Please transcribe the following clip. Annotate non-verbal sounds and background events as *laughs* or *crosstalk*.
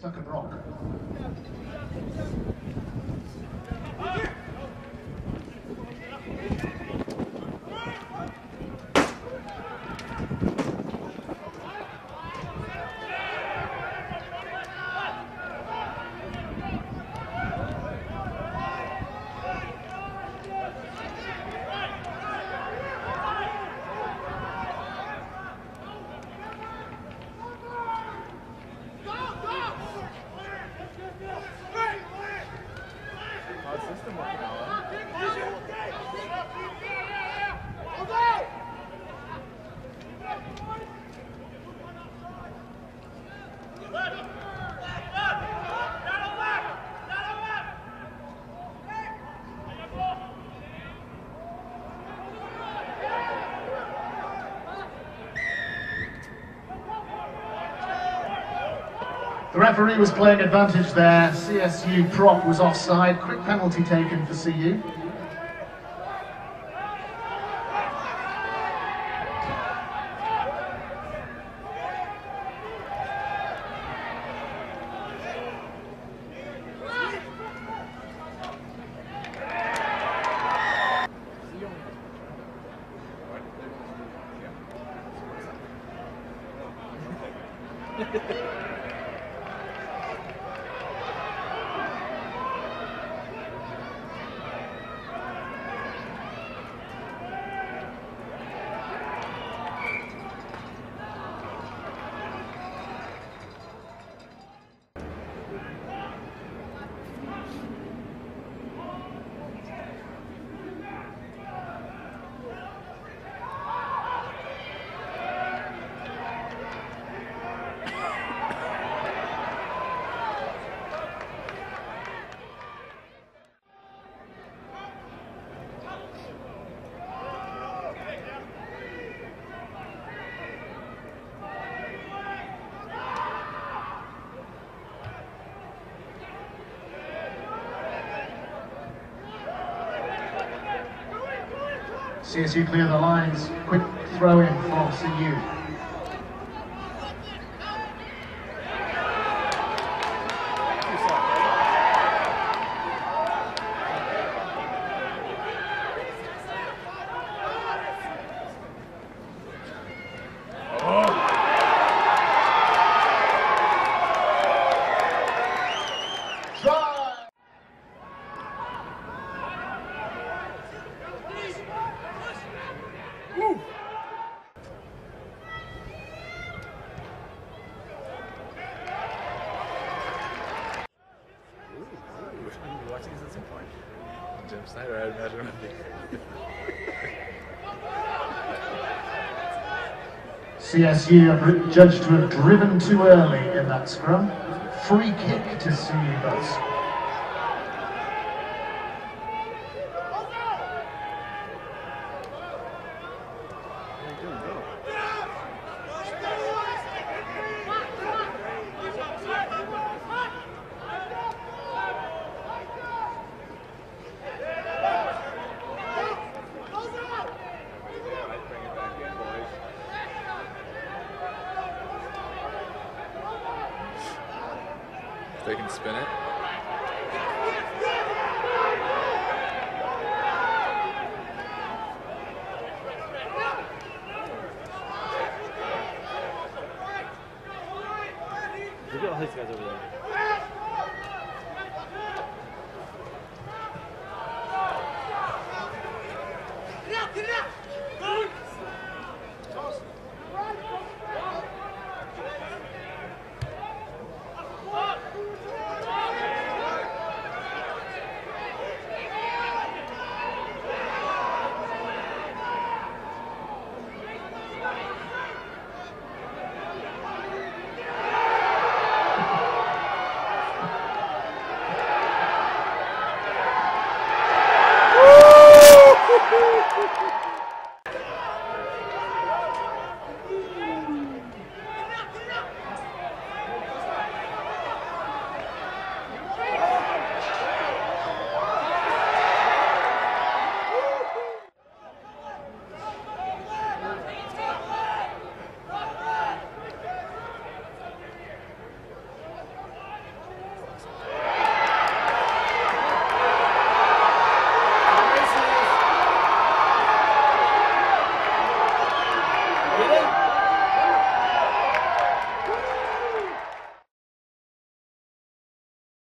Tucker Brock. How's The referee was playing advantage there. CSU prop was offside. Quick penalty taken for CU. *laughs* CSU clear the lines. Quick throw in for CU. Snyder, I CSU judged to have driven too early in that scrum. Free kick to CU Buffs. they can spin it. Look at all these guys over there. Get